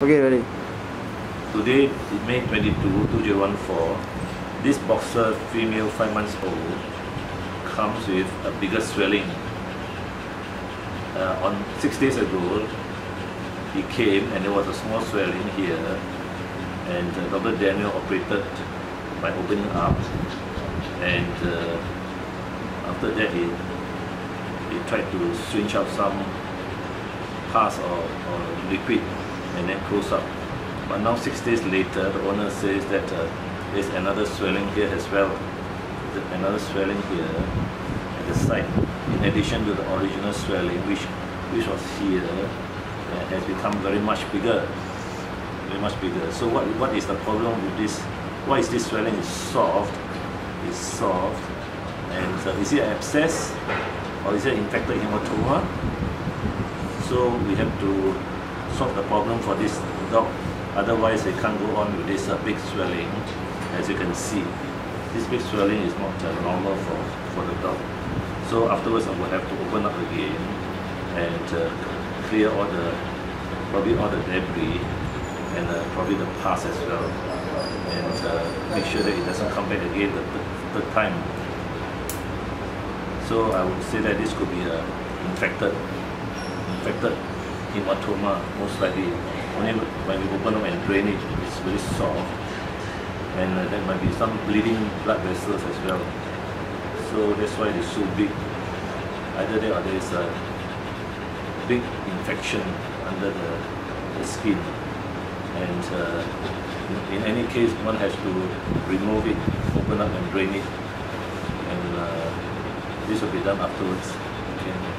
Okay, ready. Today, in May 22, 2014, this boxer, female 5 months old, comes with a bigger swelling. Uh, on 6 days ago, he came and there was a small swelling here and uh, Dr. Daniel operated by opening up and uh, after that he, he tried to switch out some pus or, or liquid and then close up. But now six days later, the owner says that uh, there's another swelling here as well. There's another swelling here at the site, in addition to the original swelling, which which was here, uh, has become very much bigger, very much bigger. So what what is the problem with this? Why is this swelling is soft? It's soft, and uh, is it an abscess or is it infected hematoma? So we have to solve the problem for this dog. Otherwise, they can't go on with this uh, big swelling. As you can see, this big swelling is not uh, normal for, for the dog. So afterwards, I will have to open up again and uh, clear all the, probably all the debris and uh, probably the pus as well. And uh, make sure that it doesn't come back again the third, time. So I would say that this could be a infected, infected hematoma most likely. Only when we open up and drain it, it's very soft. And uh, there might be some bleeding blood vessels as well. So that's why it's so big. Either there or there is a big infection under the, the skin. And uh, in, in any case, one has to remove it, open up and drain it. And uh, this will be done afterwards. Okay.